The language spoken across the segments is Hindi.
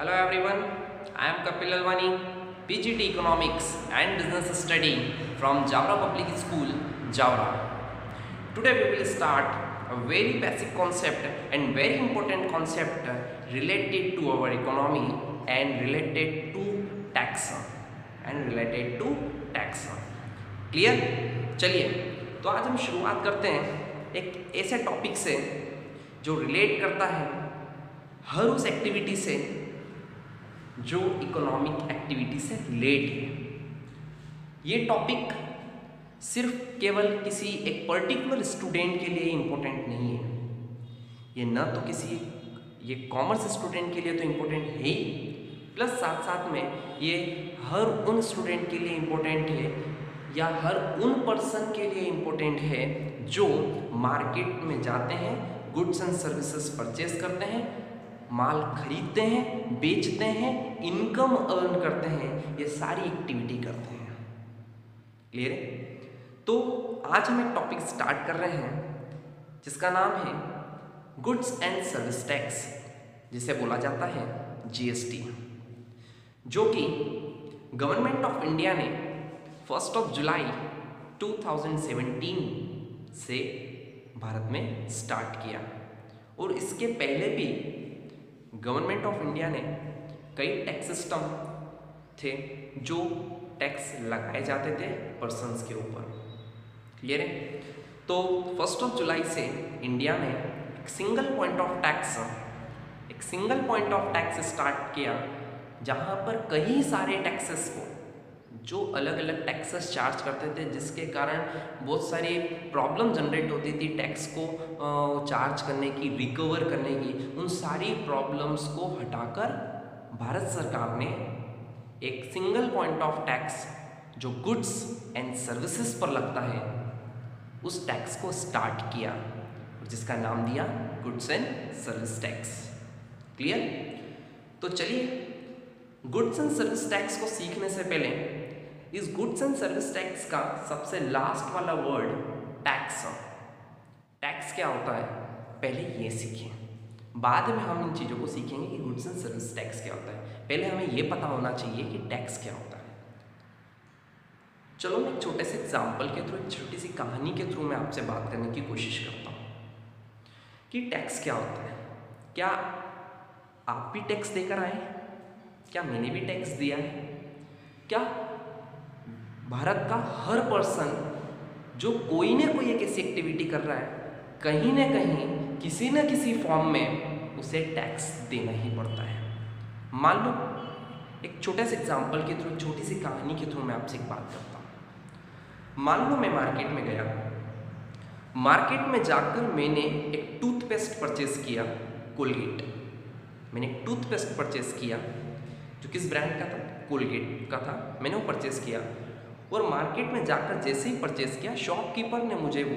Hello everyone I am Kapil Alwani PGT economics and business study from Jaora public school Jaora today we will start a very basic concept and very important concept related to our economy and related to tax and related to tax clear चलिए तो आज हम शुरुआत करते हैं एक ऐसे टॉपिक से जो रिलेट करता है हर उस एक्टिविटी से जो इकोनॉमिक एक्टिविटी से रिलेट है। ये टॉपिक सिर्फ़ केवल किसी एक पर्टिकुलर स्टूडेंट के लिए इम्पोर्टेंट नहीं है। ये न तो किसी ये कॉमर्स स्टूडेंट के लिए तो इम्पोर्टेंट है ही। प्लस साथ साथ में ये हर उन स्टूडेंट के लिए इम्पोर्टेंट है या हर उन पर्सन के लिए इम्पोर्टेंट है जो मार्केट में जाते हैं गुड्स एंड सर्विसेज़ परचेज करते हैं माल खरीदते हैं, बेचते हैं इनकम अर्न करते हैं, ये सारी एक्टिविटी करते हैं। क्लियर है? तो आज हम एक टॉपिक स्टार्ट कर रहे हैं, जिसका नाम है गुड्स एंड सर्विस टैक्स जिसे बोला जाता है जीएसटी जो कि गवर्नमेंट ऑफ़ इंडिया ने फ़र्स्ट ऑफ़ जुलाई 2017 से भारत में स्टार्ट किया। और इसके पहले भी गवर्नमेंट ऑफ़ इंडिया ने कई टैक्स सिस्टम थे जो टैक्स लगाए जाते थे पर्सनस के ऊपर। क्लियर है? तो फ़र्स्ट ऑफ़ जुलाई से इंडिया ने एक सिंगल पॉइंट ऑफ़ टैक्स एक single point of tax start किया, जहाँ पर कई सारे टैक्सेस को जो अलग अलग टैक्सेस चार्ज करते थे, जिसके कारण बहुत सारी प्रॉब्लम जनरेट होती थी टैक्स को चार्ज करने की रिकवर करने की। उन सारी प्रॉब्लम्स को हटाकर भारत सरकार ने एक सिंगल पॉइंट ऑफ़ टैक्स जो गुड्स एंड सर्विसेज़ पर लगता है, उस टैक्स को स्टार्ट किया, जिसका नाम दिया goods and service tax clear तो चलिए गुड्स एंड सर्विस टैक्स को सीखने से पहले इस गुड्स एंड सर्विस टैक्स का सबसे लास्ट वाला वर्ड टैक्स टैक्स क्या होता है? पहले ये सीखें। बाद में हम इन चीज़ों को सीखेंगे कि गुड्स एंड सर्विस टैक्स क्या होता है। पहले हमें ये पता होना चाहिए कि टैक्स क्या होता है। चलो मैं एक छोटे से एग्ज़ाम्पल के थ्रू एक छोटी सी कहानी के थ्रू मैं आपसे बात करने की कोशिश करता हूँ कि टैक्स क्या होता है। क्या आप भी टैक्स देकर आए क्या मैंने भी टैक्स दिया है? क्या भारत का हर पर्सन जो कोई ना कोई एक ऐसी एक्टिविटी कर रहा है, कहीं ना कहीं, किसी न किसी फॉर्म में उसे टैक्स देना ही पड़ता है। मान लो, एक छोटे से एग्ज़ाम्पल के थ्रू छोटी सी कहानी के थ्रू मैं आपसे एक बात करता हूँ। मान लो मैं मार्केट में गया। मार्केट में जाकर मैंने एक टूथपेस्ट परचेज किया कोलगेट मैंने एक टूथपेस्ट परचेज किया, जो किस ब्रांड का था? कोलगेट का था। मैंने वो परचेज किया। और मार्केट में जाकर जैसे ही परचेस किया शॉपकीपर ने मुझे वो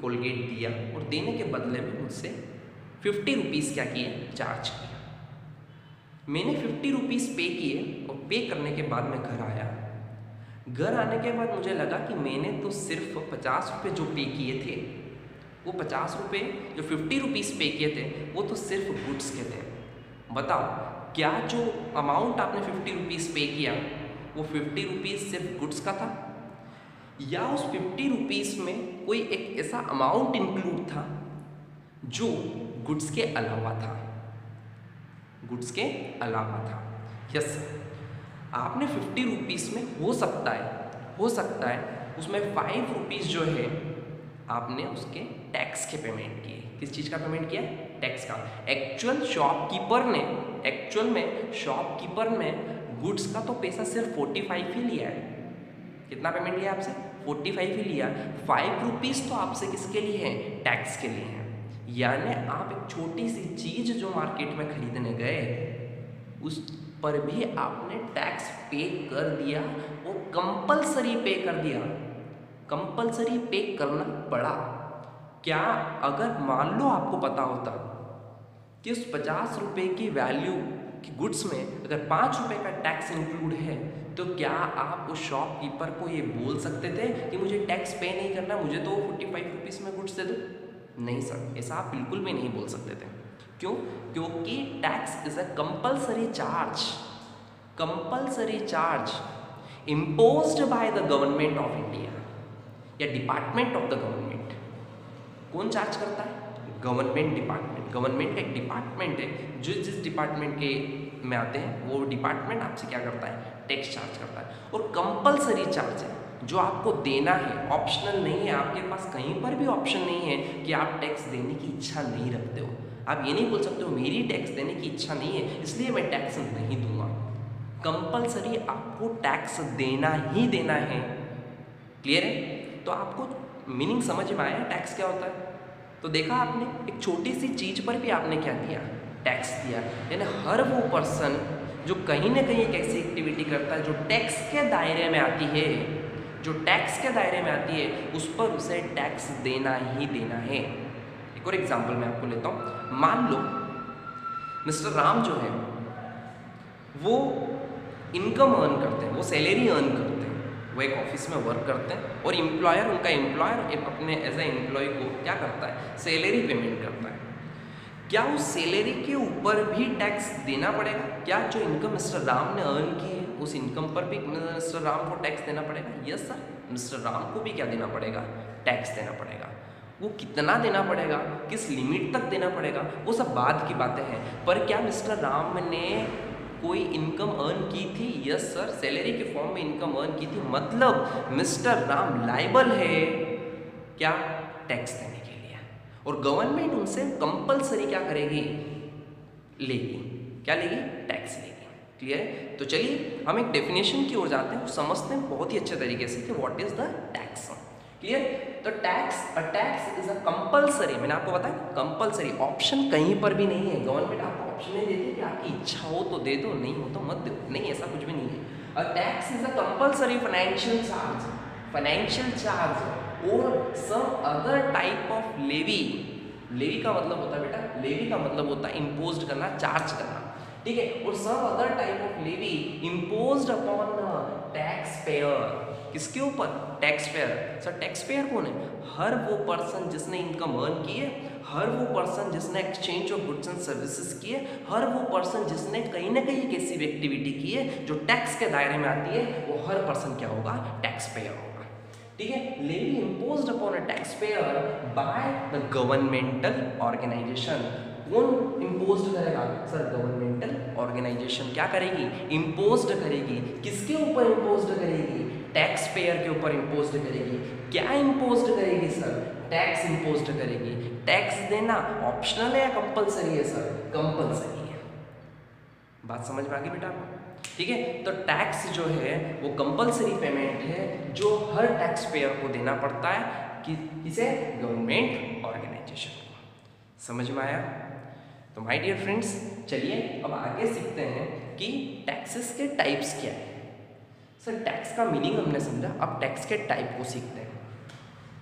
कोलगेट दिया और देने के बदले में मुझसे फिफ्टी रुपीज़ क्या किए? चार्ज किया। मैंने फिफ्टी रुपीज़ पे किए और पे करने के बाद मैं घर आया। घर आने के बाद मुझे लगा कि मैंने तो सिर्फ़ पचास रुपये जो पे किए थे, वो पचास रुपये जो फिफ्टी रुपीज़ पे किए थे, वो तो सिर्फ़ गुड्स के थे। बताओ, क्या जो अमाउंट आपने फिफ्टी रुपीज़ पे किया वो फिफ्टी रुपीज़ सिर्फ़ गुड्स का था? या उस फिफ्टी रुपीज़ में कोई एक ऐसा अमाउंट इंक्लूड था जो गुड्स के अलावा था? गुड्स के अलावा था। यस आपने फिफ्टी रुपीज़ में हो सकता है, हो सकता है उसमें फाइव रुपीज़ जो है, आपने उसके टैक्स के पेमेंट किए। किस चीज़ का पेमेंट किया? टैक्स का। एक्चुअल शॉपकीपर ने एक्चुअल में शॉपकीपर ने गुड्स का तो पैसा सिर्फ़ फोर्टी फाइव ही लिया है। कितना पेमेंट लिया आपसे? फोर्टी फाइव ही लिया। फाइव रुपीज़ तो आपसे किसके लिए है? टैक्स के लिए है। यानी आप एक छोटी सी चीज़ जो मार्केट में खरीदने गए, उस पर भी आपने टैक्स पे कर दिया, वो कंपलसरी पे कर दिया। कंपलसरी पे करना पड़ा। क्या अगर मान लो आपको पता होता कि उस पचास रुपये की वैल्यू की गुड्स में अगर पाँच रुपये का टैक्स इंक्लूड है तो क्या आप उस शॉपकीपर को ये बोल सकते थे कि मुझे टैक्स पे नहीं करना, मुझे तो फोर्टी फाइव रुपीज़ में गुड्स दे दो? नहीं सर, ऐसा आप बिल्कुल भी नहीं बोल सकते थे। क्यों? क्योंकि tax is a compulsory charge. Compulsory charge imposed by the government of India या डिपार्टमेंट ऑफ़ द गवर्नमेंट कौन चार्ज करता है? गवर्नमेंट डिपार्टमेंट गवर्नमेंट का एक डिपार्टमेंट है, जो जिस डिपार्टमेंट के में आते हैं, वो डिपार्टमेंट आपसे क्या करता है? टैक्स चार्ज करता है। और कंपलसरी चार्ज है। जो आपको देना है, ऑप्शनल नहीं है, आपके पास कहीं पर भी ऑप्शन नहीं है कि आप टैक्स देने की इच्छा नहीं रखते हो। आप ये नहीं बोल सकते हो, मेरी टैक्स देने की इच्छा नहीं है, इसलिए मैं टैक्स नहीं दूँगा। कंपलसरी आपको टैक्स देना ही देना है। क्लियर है? तो आपको मीनिंग समझ में आया टैक्स क्या होता है? तो देखा आपने, एक छोटी सी चीज़ पर भी आपने क्या दिया टैक्स दिया। यानी हर वो पर्सन जो कहीं ना कहीं एक ऐसी एक्टिविटी करता है, जो टैक्स के दायरे में आती है, जो टैक्स के दायरे में आती है, उस पर उसे टैक्स देना ही देना है। एक और एग्ज़ाम्पल मैं आपको लेता हूँ। मान लो मिस्टर राम जो है, वो इनकम अर्न करते हैं, वो सैलरी अर्न करते हैं। वो एक ऑफ़िस में वर्क करते हैं और एम्प्लॉयर उनका एम्प्लॉयर अपने एज ए एम्प्लॉय को क्या करता है? सैलरी पेमेंट करता है। क्या उस सैलरी के ऊपर भी टैक्स देना पड़ेगा? क्या जो इनकम मिस्टर राम ने अर्न की है, उस इनकम पर भी मिस्टर राम को टैक्स देना पड़ेगा? यस सर मिस्टर राम को भी क्या देना पड़ेगा? टैक्स देना पड़ेगा। वो कितना देना पड़ेगा? किस लिमिट तक देना पड़ेगा? वो सब बाद की बातें हैं। पर क्या मिस्टर राम ने कोई इनकम अर्न की थी? यस सर सैलरी के फॉर्म में इनकम अर्न की थी। मतलब मिस्टर राम लाइबल है क्या टैक्स देने के लिए? और गवर्नमेंट उनसे कंपलसरी क्या करेगी? लेगी। क्या लेगी? टैक्स लेगी। क्लियर है? तो चलिए, हम एक डेफिनेशन की ओर जाते हैं। समझते हैं बहुत ही अच्छे तरीके से कि what is the tax clear तो tax a tax is a compulsory मैंने आपको बताया कंपलसरी ऑप्शन कहीं पर भी नहीं है। गवर्नमेंट ऑप्शन देती कि आपकी इच्छा हो तो दे दो, नहीं हो तो मत दो नहीं, ऐसा कुछ भी नहीं है। A tax is a compulsory financial charge financial charge और some other type of levy levy का मतलब होता है बेटा लेवी का मतलब होता है इम्पोज करना चार्ज करना। ठीक है? और some other type of levy impose upon tax payer किसके ऊपर? Tax payer sir tax payer कौन है? हर वो पर्सन जिसने इनकम अर्न की है हर वो पर्सन जिसने exchange of goods and services किए, हर वो पर्सन जिसने कहीं ना कहीं एक ऐसी एक्टिविटी की है जो टैक्स के दायरे में आती है, वो हर पर्सन क्या होगा? टैक्स पेयर होगा। ठीक है? Levy impose upon a tax payer by the governmental organisation कौन इम्पोज करेगा? सर गवर्नमेंटल ऑर्गेनाइजेशन क्या करेगी? इम्पोज करेगी। किसके ऊपर इम्पोज करेगी? टैक्स पेयर के ऊपर इम्पोज करेगी। क्या इम्पोज करेगी सर टैक्स इम्पोज करेगी। टैक्स देना ऑप्शनल है या कंपलसरी है सर कंपलसरी है। बात समझ में आ गई बेटा आपको? ठीक है? तो टैक्स जो है, वो कंपलसरी पेमेंट है, जो हर टैक्स पेयर को देना पड़ता है कि किसे गवर्नमेंट ऑर्गेनाइजेशन को समझ में आया? तो माय डियर फ्रेंड्स चलिए अब आगे सीखते हैं कि टैक्सेस के टाइप्स क्या है। सर टैक्स का मीनिंग हमने समझा, अब टैक्स के टाइप को सीखते हैं।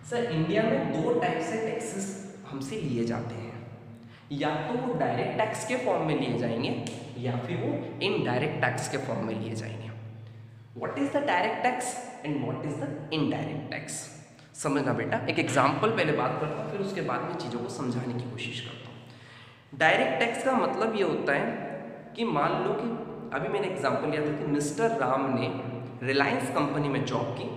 सर, इंडिया में दो टाइप से टैक्सेस हमसे लिए जाते हैं। या तो वो डायरेक्ट टैक्स के फॉर्म में लिए जाएँगे, या फिर वो इनडायरेक्ट टैक्स के फॉर्म में लिए जाएँगे। What is the direct tax and what is the indirect tax समझना बेटा, एक एग्ज़ाम्पल पहले बात करता हूँ, फिर उसके बाद में चीज़ों को समझाने की कोशिश करता हूँ। डायरेक्ट टैक्स का मतलब ये होता है कि मान लो कि अभी मैंने एग्ज़ाम्पल लिया था कि मिस्टर राम ने रिलायंस कंपनी में जॉब की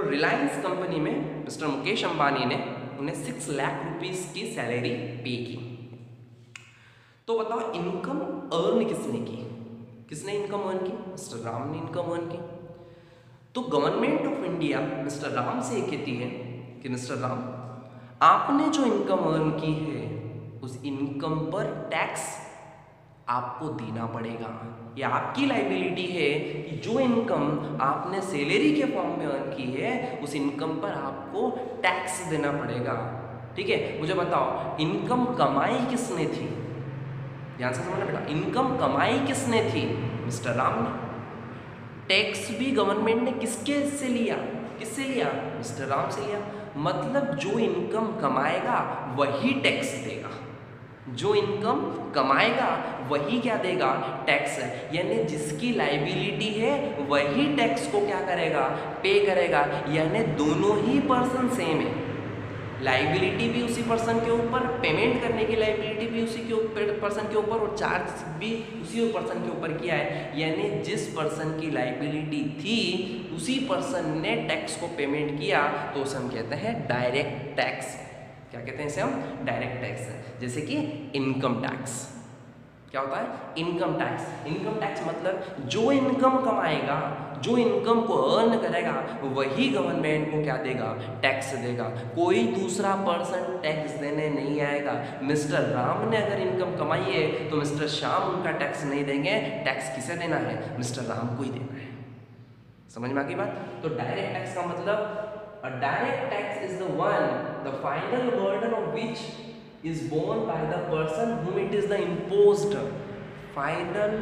और रिलायंस कंपनी में मिस्टर मुकेश अंबानी ने उन्हें सिक्स लाख रुपीस की सैलरी पे की। तो बताओ इनकम अर्न किसने की? किसने इनकम अर्न की? मिस्टर राम ने इनकम अर्न की। तो government of India mister Ram से कहती है कि मिस्टर राम आपने जो इनकम अर्न की है, उस इनकम पर टैक्स आपको देना पड़ेगा। ये आपकी लाइबिलिटी है कि जो इनकम आपने सैलरी के फॉर्म में अर्न की है, उस इनकम पर आपको टैक्स देना पड़ेगा। ठीक है? मुझे बताओ इनकम कमाई किसने थी? ध्यान से समझना बेटा इनकम कमाई किसने थी? मिस्टर राम ने। टैक्स भी गवर्नमेंट ने किसके से लिया? किससे लिया? मिस्टर राम से लिया। मतलब जो इनकम कमाएगा, वही टैक्स देगा। जो इनकम कमाएगा, वही क्या देगा? टैक्स यानी जिसकी लाइबिलिटी है, वही टैक्स को क्या करेगा? पे करेगा। यानी दोनों ही पर्सन सेम है। लाइबिलिटी भी उसी पर्सन के ऊपर पेमेंट करने की लाइबिलिटी भी उसी के ऊपर पर्सन के ऊपर और चार्ज भी उसी पर्सन के ऊपर किया है। यानी जिस पर्सन की लाइबिलिटी थी, उसी पर्सन ने टैक्स को पेमेंट किया तो उसे हम कहते हैं डायरेक्ट टैक्स क्या कहते हैं इसे हम? डायरेक्ट टैक्स जैसे कि इनकम टैक्स क्या होता है? इनकम टैक्स इनकम टैक्स मतलब जो इनकम कमाएगा, जो इनकम को अर्न करेगा, वही गवर्नमेंट को क्या देगा? टैक्स देगा। कोई दूसरा पर्सन टैक्स देने नहीं आएगा। मिस्टर राम ने अगर इनकम कमाई है तो मिस्टर श्याम उनका टैक्स नहीं देंगे। टैक्स किसे देना है? मिस्टर राम को ही देना है। समझ में आ गई बात? तो डायरेक्ट टैक्स का मतलब a direct tax is the one the final burden of which is borne by the person whom it is the imposed. Final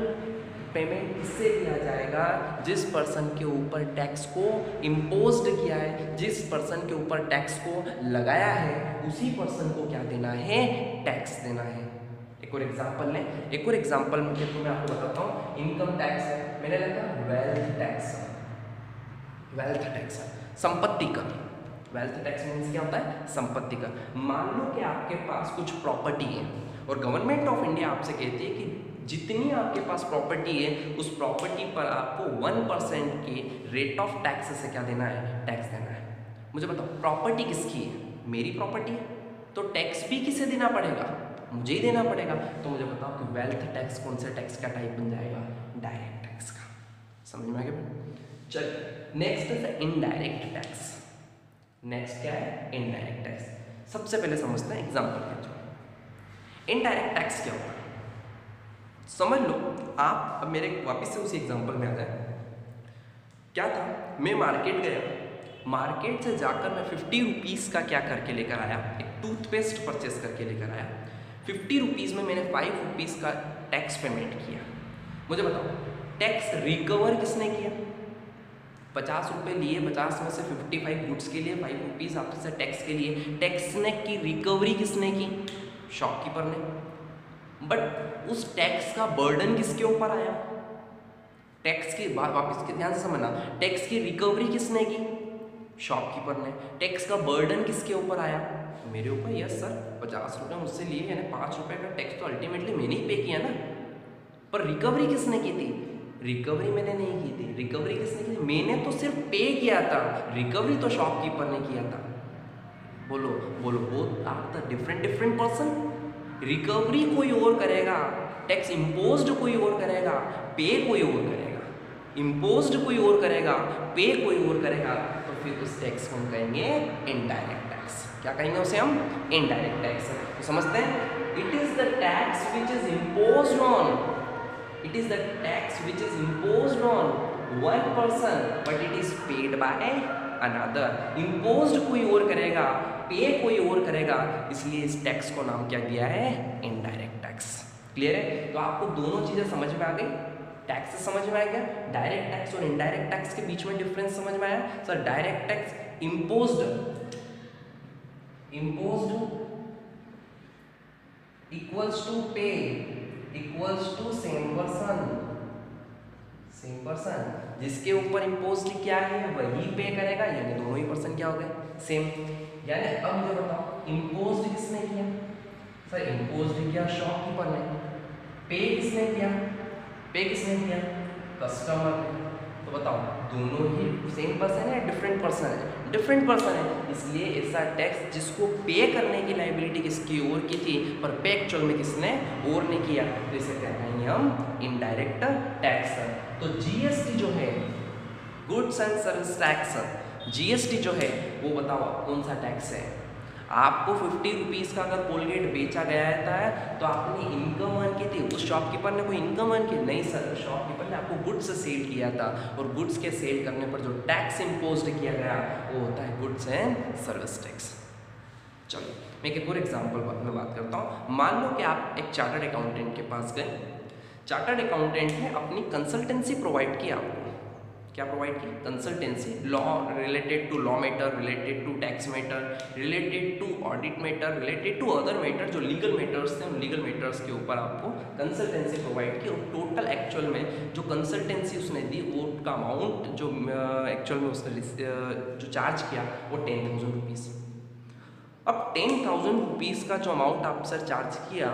payment किससे दिया जाएगा जिस पर्सन के ऊपर टैक्स को इम्पोज किया है, जिस पर्सन के ऊपर टैक्स को लगाया है, उसी पर्सन को क्या देना है? टैक्स देना है। एक और एग्जांपल लें। एक और एग्जांपल में तो मैं आपको बताता हूँ। इनकम टैक्स है। मैंने लिखा वेल्थ टैक्स वेल्थ टैक्स संपत्ति कर वेल्थ टैक्स मीन्स क्या होता है? संपत्ति कर मान लो कि आपके पास कुछ प्रॉपर्टी है, और गवर्नमेंट ऑफ़ इंडिया आपसे कहती है कि जितनी आपके पास प्रॉपर्टी है, उस प्रॉपर्टी पर आपको वन परसेंट के रेट ऑफ़ टैक्स से क्या देना है? टैक्स देना है। मुझे बताओ प्रॉपर्टी किसकी है? मेरी प्रॉपर्टी है। तो टैक्स भी किसे देना पड़ेगा? मुझे ही देना पड़ेगा। तो मुझे बताओ कि वेल्थ टैक्स कौन से टैक्स का टाइप बन जाएगा? डायरेक्ट टैक्स का। समझ में आ गया? चल next is indirect tax next क्या है? इनडायरेक्ट टैक्स सबसे पहले समझते हैं एग्ज़ाम्पल के थ्रू। इनडायरेक्ट टैक्स क्या होता है समझ लो, आप अब मेरे वापस से उसी एग्ज़ाम्पल में आ जाए। क्या था? मैं मार्केट गया। मार्केट से जाकर मैं फिफ्टी रुपीज़ का क्या करके लेकर आया? एक टूथपेस्ट परचेस करके लेकर आया। फिफ्टी रुपीज़ में मैंने फाइव रुपीज़ का टैक्स पेमेंट किया। मुझे बताओ टैक्स रिकवर किसने किया? पचास रुपये लिए, पचास में से फिफ्टी फाइव गुड्स के लिए फाइव रुपीज़ आपसे टैक्स के लिए। टैक्स ने की रिकवरी किसने की? शॉपकीपर ने। बट उस टैक्स का बर्डन किसके ऊपर आया? टैक्स की, बात वापस के ध्यान से समझना। टैक्स की रिकवरी किसने की? शॉपकीपर ने। टैक्स का बर्डन किसके ऊपर आया? मेरे ऊपर यस सर पचास रुपये मुझसे लिए यानी पाँच रुपये का टैक्स तो अल्टीमेटली मैंने ही पे किया ना। पर रिकवरी किसने की थी? रिकवरी मैंने नहीं की थी। रिकवरी किसने की थी? मैंने तो सिर्फ़ पे किया था। रिकवरी तो शॉपकीपर ने किया था। बोलो बोलो, वो are the different different person recovery कोई और करेगा। टैक्स इम्पोज कोई और करेगा। पे कोई और करेगा। इम्पोज कोई और करेगा। पे कोई और करेगा। तो फिर उस टैक्स को हम कहेंगे इनडायरेक्ट टैक्स क्या कहेंगे उसे हम? इनडायरेक्ट टैक्स तो समझते हैं? It is the tax which is impose on it is the tax which is imposed on one person, but it is paid by another. Imposed कोई और करेगा पे कोई और करेगा, इसलिए इस टैक्स को नाम क्या दिया है? इनडायरेक्ट टैक्स क्लियर है? तो आपको दोनों चीज़ें समझ में आ गई? टैक्स समझ में आ गया डायरेक्ट टैक्स और इनडायरेक्ट टैक्स के बीच में डिफरेंस समझ में आया? Sir direct tax imposed imposed equals to pay equals to same person same person जिसके ऊपर इम्पोज क्या है, वही पे करेगा, यानी दोनों ही पर्सन क्या हो गए? सेम यानी अब मुझे बताओ इम्पोज किसने किया? सर इम्पोज किया शॉपकीपर ने। पे किसने किया? पे किसने किया? कस्टमर ने। तो बताओ दोनों ही सेम पर्सन है डिफरेंट पर्सन है। डिफरेंट पर्सन है, इसलिए ऐसा टैक्स जिसको पे करने की लाइबिलिटी किसकी ओर की थी? पर पे एक्चुअल में किसने? और ने किया। तो इसे कहते हैं हम इनडायरेक्ट टैक्स तो जीएसटी जो है goods and service tax GST जो है, वो बताओ कौन सा टैक्स है? आपको फिफ्टी रुपीज़ का अगर कोलगेट बेचा गया रहता है तो आपने इनकम अर्न की थी। उस शॉपकीपर ने कोई इनकम अर्न की? नहीं सर शॉपकीपर ने आपको गुड्स सेल किया था। और गुड्स के सेल करने पर जो टैक्स इम्पोज किया गया, वो होता है गुड्स एंड सर्विस टैक्स चलो, मैं एक और एग्ज़ाम्पल में बात करता हूँ। मान लो कि आप एक चार्टर्ड अकाउंटेंट के पास गए। चार्टर्ड अकाउंटेंट ने अपनी कंसल्टेंसी प्रोवाइड की आपको। क्या प्रोवाइड की? Consultancy law related to law matter related to tax matter related to audit matter related to other matter जो लीगल मैटर्स थे उन लीगल मैटर्स के ऊपर आपको कंसल्टेंसी प्रोवाइड की। और टोटल एक्चुअल में जो कंसल्टेंसी उसने दी, वो का अमाउंट जो एक्चुअल में उसने जो चार्ज किया, वो टेन थाउज़ेंड रुपीज़ अब टेन थाउज़ेंड रुपीज़ का जो अमाउंट आप सर चार्ज किया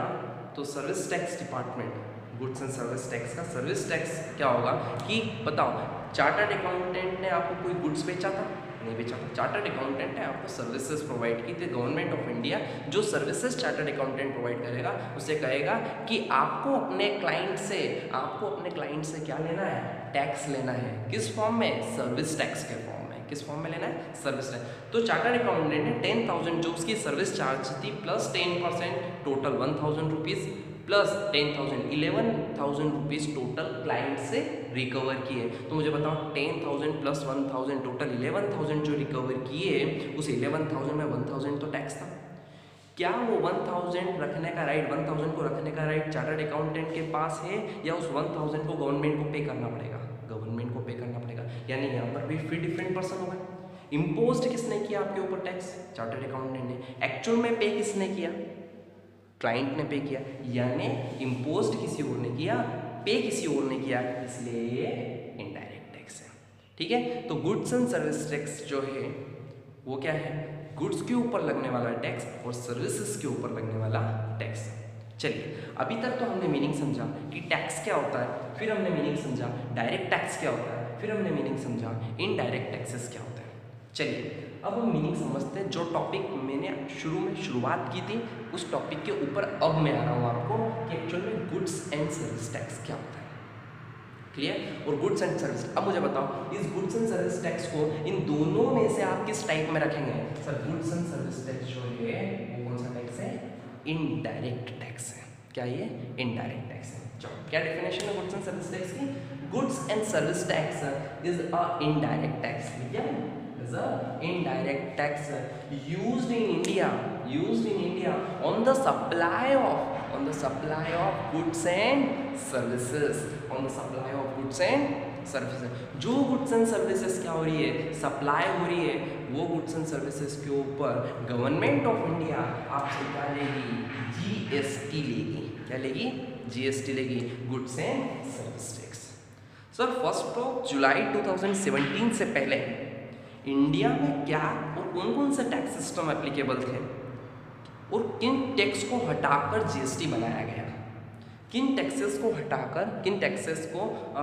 तो service tax department goods and service tax का सर्विस टैक्स क्या होगा कि, बताओ चार्टर्ड अकाउंटेंट ने आपको कोई गुड्स बेचा था? नहीं बेचा था। चार्टर्ड अकाउंटेंट ने आपको सर्विसेज़ प्रोवाइड की थी। गवर्नमेंट ऑफ़ इंडिया जो सर्विसेज़ चार्टर्ड अकाउंटेंट प्रोवाइड करेगा, उसे कहेगा कि आपको अपने क्लाइंट से, आपको अपने क्लाइंट से क्या लेना है? टैक्स लेना है। किस फॉर्म में? सर्विस टैक्स के फॉर्म में। किस फॉर्म में लेना है? सर्विस टैक्स तो चार्टर्ड अकाउंटेंट ने टेन थाउज़ेंड जो उसकी सर्विस चार्ज थी plus ten percent total one thousand rupees plus ten thousand eleven thousand rupees total client से रिकवर किए। तो मुझे बताओ ten thousand plus one thousand total eleven thousand जो रिकवर किए, उस इलेवन थाउज़ेंड में वन थाउज़ेंड तो टैक्स था। क्या वो वन थाउज़ेंड रखने का राइट वन थाउज़ेंड को रखने का राइट चार्टर्ड अकाउंटेंट के पास है, या उस वन थाउज़ेंड को गवर्नमेंट को पे करना पड़ेगा? गवर्नमेंट को पे करना पड़ेगा। यानी यहाँ पर भी फिर डिफरेंट पर्सन होगा। इम्पोज किसने किया आपके ऊपर टैक्स चार्टर्ड अकाउंटेंट ने। एक्चुअल में पे किसने किया? क्लाइंट ने पे किया, यानी इम्पोज किसी और ने किया पे किसी और ने किया, इसलिए ये इनडायरेक्ट टैक्स है। ठीक है? तो गुड्स एंड सर्विस टैक्स जो है, वो क्या है? गुड्स के ऊपर लगने वाला टैक्स और सर्विसेज़ के ऊपर लगने वाला टैक्स चलिए, अभी तक तो हमने मीनिंग समझा कि टैक्स क्या होता है, फिर हमने मीनिंग समझा डायरेक्ट टैक्स क्या होता है, फिर हमने मीनिंग समझा इनडायरेक्ट टैक्सेस क्या होता है। चलिए अब हम मीनिंग समझते हैं, जो टॉपिक मैंने शुरू में शुरुआत की थी, उस टॉपिक के ऊपर अब मैं आ रहा हूँ आपको कि एक्चुअल में गुड्स एंड सर्विस टैक्स क्या होता है। क्लियर और गुड्स एंड सर्विस अब मुझे बताओ, इस गुड्स एंड सर्विस टैक्स को इन दोनों में से आप किस टाइप में रखेंगे? Sir goods and service tax जो है, वो कौन सा टैक्स है? इनडायरेक्ट टैक्स है। क्या ये? इनडायरेक्ट टैक्स है। क्या डेफिनेशन है गुड्स एंड सर्विस टैक्स की? Goods and service tax is a indirect tax ठीक है? Is a indirect tax used in India, used in India on the supply of, on the supply of goods and services. On the supply of goods and services जो गुड्स एंड सर्विसेज़ क्या हो रही है? सप्लाई हो रही है. वो गुड्स एंड सर्विसेज़ के ऊपर गवर्नमेंट ऑफ़ इंडिया आपसे क्या लेगी? जीएसटी लेगी. क्या लेगी? जीएसटी लेगी. Goods and service tax sir first of July 2017 से पहले इंडिया में क्या और कौन कौन से टैक्स सिस्टम एप्लीकेबल थे? और किन टैक्स को हटाकर जीएसटी बनाया गया? किन टैक्सेस को हटाकर, किन टैक्सेस को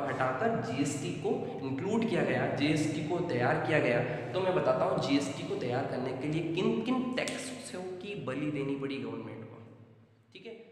हटाकर जीएसटी को इंक्लूड किया गया? जीएसटी को तैयार किया गया? तो मैं बताता हूँ जीएसटी को तैयार करने के लिए किन किन टैक्सों की बलि देनी पड़ी गवर्नमेंट को। ठीक है?